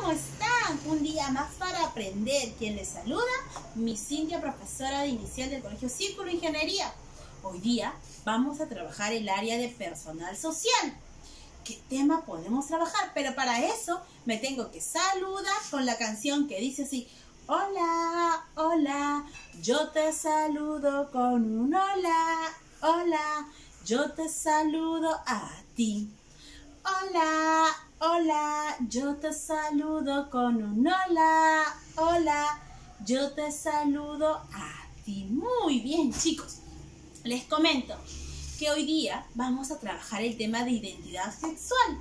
¿cómo están? Un día más para aprender. Quien les saluda, mi Cintia, profesora de inicial del Colegio Círculo Ingeniería. Hoy día vamos a trabajar el área de personal social. ¿Qué tema podemos trabajar? Pero para eso me tengo que saludar con la canción que dice así. Hola, hola, yo te saludo con un hola, hola, yo te saludo a ti. Hola, hola, yo te saludo con un hola, hola, yo te saludo a ti. Muy bien, chicos. Les comento que hoy día vamos a trabajar el tema de identidad sexual.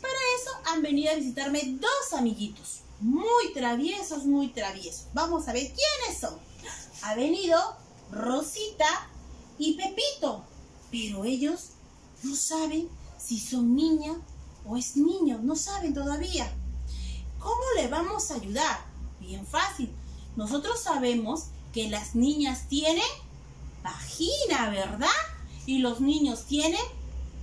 Para eso han venido a visitarme dos amiguitos, muy traviesos, muy traviesos. Vamos a ver quiénes son. Ha venido Rosita y Pepito, pero ellos no saben si son niña o es niño, no saben todavía. ¿Cómo le vamos a ayudar? Bien fácil. Nosotros sabemos que las niñas tienen vagina, ¿verdad? Y los niños tienen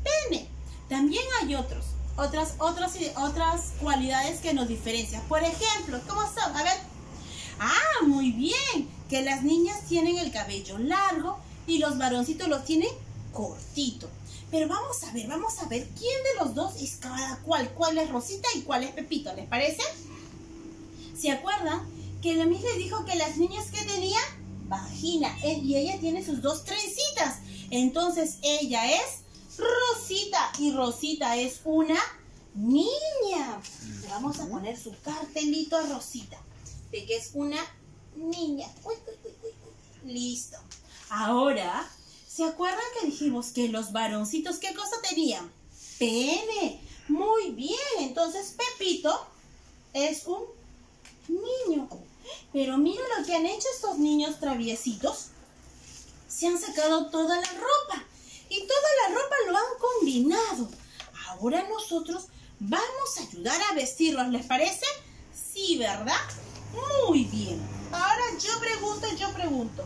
pene. También hay otros, otras, otras, otras cualidades que nos diferencian. Por ejemplo, ¿cómo son? A ver. Ah, muy bien. Que las niñas tienen el cabello largo y los varoncitos los tienen cortito. Pero vamos a ver, vamos a ver quién de los dos es cada cual. ¿Cuál es Rosita y cuál es Pepito? ¿Les parece? ¿Se acuerdan? Que la misma les dijo que las niñas que tenían vagina. Y ella tiene sus dos trencitas. Entonces ella es Rosita. Y Rosita es una niña. Le vamos a poner su cartelito a Rosita. De que es una niña. Uy, uy, uy, Listo. Ahora ¿Se acuerdan que dijimos que los varoncitos qué cosa tenían? Pene. Muy bien. Entonces Pepito es un niño. Pero miren lo que han hecho estos niños traviesitos. Se han sacado toda la ropa. Y toda la ropa lo han combinado. Ahora nosotros vamos a ayudar a vestirlos. ¿Les parece? Sí, ¿verdad? Muy bien. Ahora yo pregunto, yo pregunto.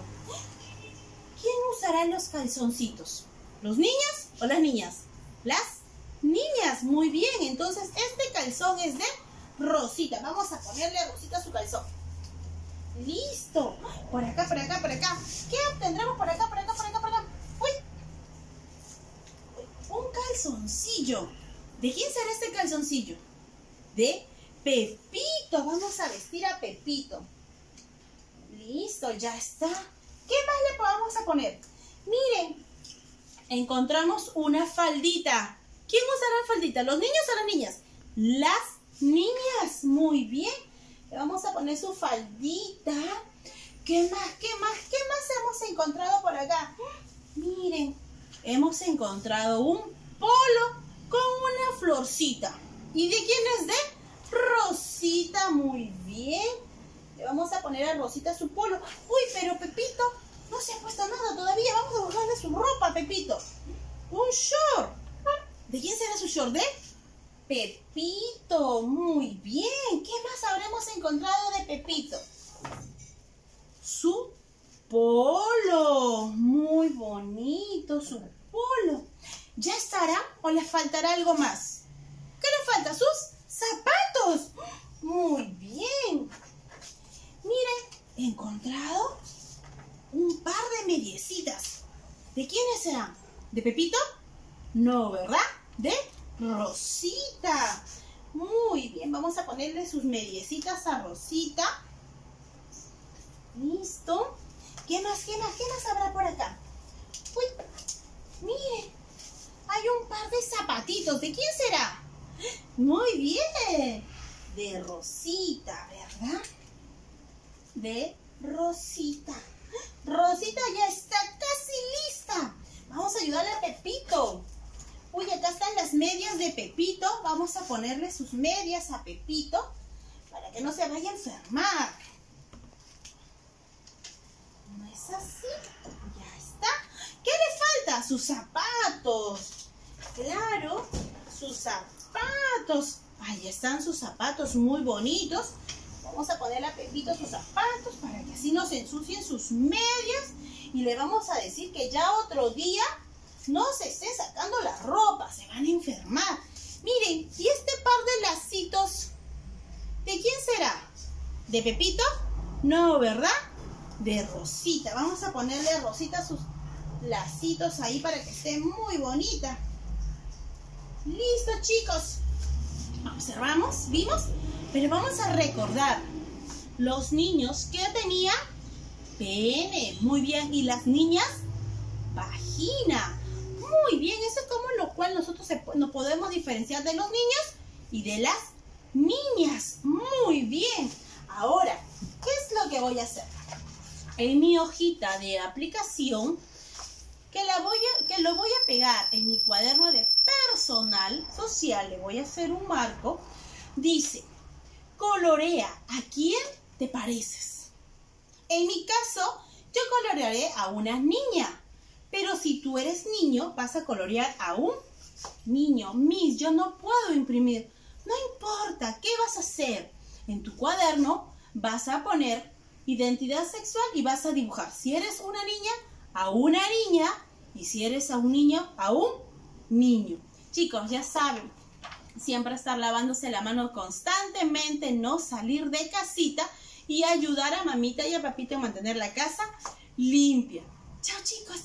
¿Quién usará los calzoncitos? ¿Los niños o las niñas? Las niñas, muy bien. Entonces, este calzón es de Rosita. Vamos a ponerle a Rosita su calzón. Listo. Por acá, por acá, por acá. ¿Qué obtendremos por acá, por acá, por acá, por acá? Uy. Un calzoncillo. ¿De quién será este calzoncillo? De Pepito. Vamos a vestir a Pepito. Listo, ya está. ¿Qué más le podemos a poner? Miren, encontramos una faldita. ¿Quién usará faldita? ¿Los niños o las niñas? Las niñas. Muy bien. Le vamos a poner su faldita. ¿Qué más? ¿Qué más? ¿Qué más hemos encontrado por acá? Miren, hemos encontrado un polo con una florcita. ¿Y de quién es de? Rosita. Muy bien. Le vamos a poner a Rosita su polo. Uy, pero Pepito no se ha puesto nada todavía. Vamos a buscarle su ropa, Pepito. Un short. ¿De quién será su short? ¿De? Pepito. Muy bien. ¿Qué más habremos encontrado de Pepito? Su polo. Muy bonito su polo. ¿Ya estará o le faltará algo más? ¿Qué le falta? Sus zapatos. Muy bien. Miren, he encontrado un par de mediecitas. ¿De quiénes serán? ¿De Pepito? No, ¿verdad? De Rosita. Muy bien, vamos a ponerle sus mediecitas a Rosita. Listo. ¿Qué más, qué más, qué más habrá por acá? Uy, mire, hay un par de zapatitos. ¿De quién será? Muy bien. De Rosita, ¿verdad? de Rosita. Rosita ya está casi lista. Vamos a ayudarle a Pepito. Uy, acá están las medias Pepito. Vamos a ponerle sus medias a Pepito para que no se vaya a enfermar. ¿No es así? Ya está. ¿Qué le falta? Sus zapatos. Claro, sus zapatos. Ahí están sus zapatos muy bonitos. Vamos a ponerle a Pepito sus zapatos para que así no se ensucien sus medias. Y le vamos a decir que ya otro día no se esté sacando la ropa, se van a enfermar. Miren, y este par de lacitos ¿De Pepito? No, ¿verdad? De Rosita. Vamos a ponerle a Rosita sus lacitos ahí para que esté muy bonita. Listo, chicos. Observamos, vimos, pero vamos a recordar. Los niños, ¿qué tenía? Pene, muy bien. Y las niñas, vagina. Muy bien, eso es como lo cual nosotros nos podemos diferenciar de los niños y de las niñas. Muy bien. Ahora, ¿qué es lo que voy a hacer? En mi hojita de aplicación, que, la voy que lo voy a pegar en mi cuaderno de personal social, le voy a hacer un marco, dice, colorea, ¿a quién te pareces? En mi caso, yo colorearé a una niña, pero si tú eres niño, vas a colorear a un niño. Miss, yo no puedo imprimir. No importa, ¿qué vas a hacer? En tu cuaderno vas a poner identidad sexual y vas a dibujar. Si eres una niña, a una niña. Y si eres a un niño, a un niño. Chicos, ya saben, siempre estar lavándose la mano constantemente, no salir de casita y ayudar a mamita y a papito a mantener la casa limpia. Chao chicos.